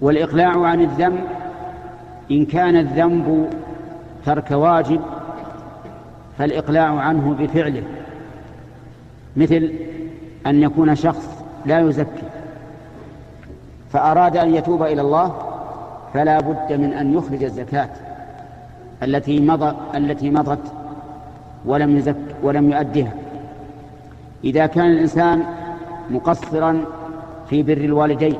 والإقلاع عن الذنب إن كان الذنب ترك واجب فالإقلاع عنه بفعله. مثل أن يكون شخص لا يزكي فأراد أن يتوب إلى الله فلا بد من أن يخرج الزكاة التي مضى التي مضت ولم يزك ولم يؤدها. إذا كان الإنسان مقصرا في بر الوالدين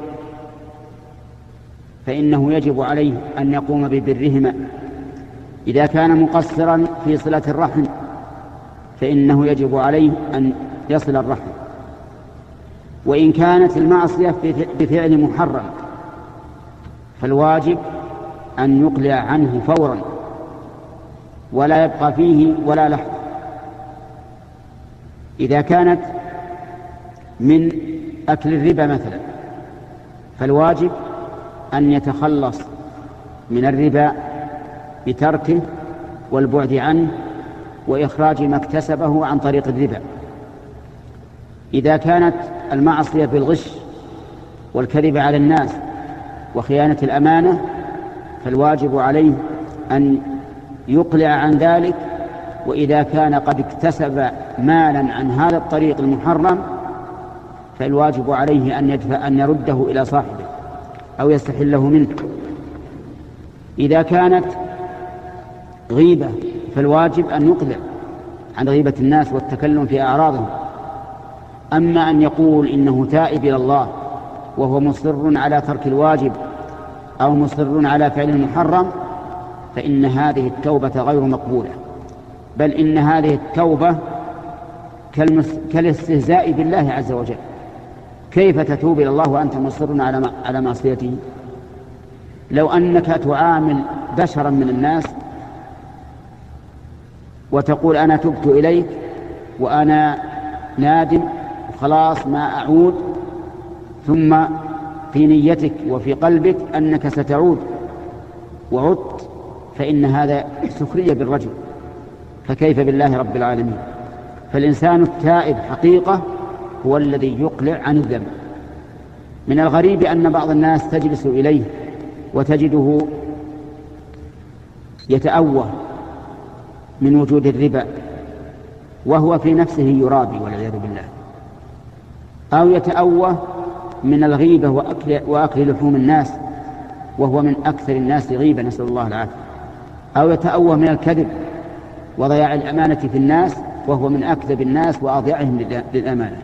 فإنه يجب عليه أن يقوم ببرهما. إذا كان مقصرا في صلة الرحم فإنه يجب عليه أن يصل الرحم. وإن كانت المعصية بفعل محرم فالواجب أن يقلع عنه فورا ولا يبقى فيه ولا لحظة. إذا كانت من أكل الربا مثلا فالواجب أن يتخلص من الربا بتركه والبعد عنه وإخراج ما اكتسبه عن طريق الربا. إذا كانت المعصية بالغش والكذب على الناس وخيانة الأمانة فالواجب عليه أن يقلع عن ذلك وإذا كان قد اكتسب مالا عن هذا الطريق المحرم فالواجب عليه أن يدفع أن يرده إلى صاحبه. أو يستحله منه إذا كانت غيبة فالواجب أن يقلع عن غيبة الناس والتكلم في أعراضهم. أما أن يقول إنه تائب إلى الله وهو مصر على ترك الواجب أو مصر على فعل المحرم فإن هذه التوبة غير مقبولة. بل إن هذه التوبة كالاستهزاء بالله عز وجل. كيف تتوب إلى الله وأنت مصر على على معصيته؟ لو أنك تعامل بشرا من الناس وتقول أنا تبت إليك وأنا نادم خلاص ما أعود ثم في نيتك وفي قلبك أنك ستعود وعدت فإن هذا سخرية بالرجل. فكيف بالله رب العالمين؟ فالإنسان التائب حقيقة هو الذي يقلع عن الذنب. من الغريب أن بعض الناس تجلس إليه وتجده يتأوه من وجود الربا وهو في نفسه يرابي والعياذ بالله. أو يتأوه من الغيبة وأكل, وأكل لحوم الناس وهو من أكثر الناس غيبة نسأل الله العافية. أو يتأوه من الكذب وضياع الأمانة في الناس وهو من أكذب الناس وأضيعهم للأمانة.